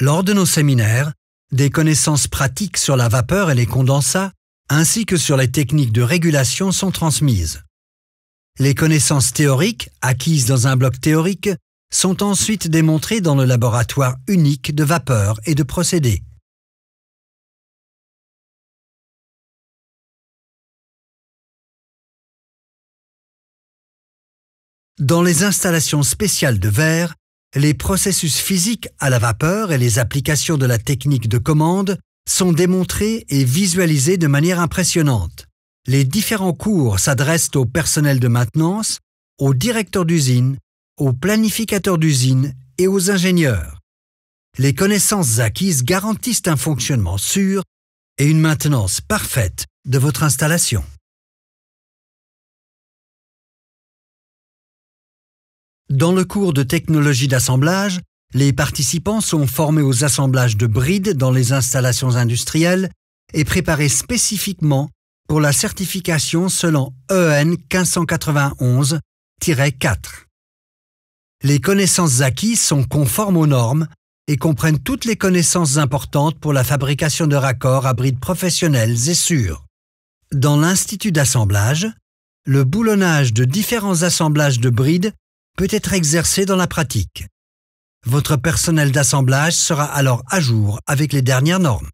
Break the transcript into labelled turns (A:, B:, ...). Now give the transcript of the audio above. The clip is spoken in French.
A: Lors de nos séminaires, des connaissances pratiques sur la vapeur et les condensats, ainsi que sur les techniques de régulation sont transmises. Les connaissances théoriques, acquises dans un bloc théorique, sont ensuite démontrées dans le laboratoire unique de vapeur et de procédés. Dans les installations spéciales de verre, les processus physiques à la vapeur et les applications de la technique de commande sont démontrés et visualisés de manière impressionnante. Les différents cours s'adressent au personnel de maintenance, aux directeurs d'usine, aux planificateurs d'usine et aux ingénieurs. Les connaissances acquises garantissent un fonctionnement sûr et une maintenance parfaite de votre installation. Dans le cours de technologie d'assemblage, les participants sont formés aux assemblages de brides dans les installations industrielles et préparés spécifiquement pour la certification selon EN 1591-4. Les connaissances acquises sont conformes aux normes et comprennent toutes les connaissances importantes pour la fabrication de raccords à brides professionnels et sûrs. Dans l'Institut d'assemblage, le boulonnage de différents assemblages de brides peut être exercé dans la pratique. Votre personnel d'assemblage sera alors à jour avec les dernières normes.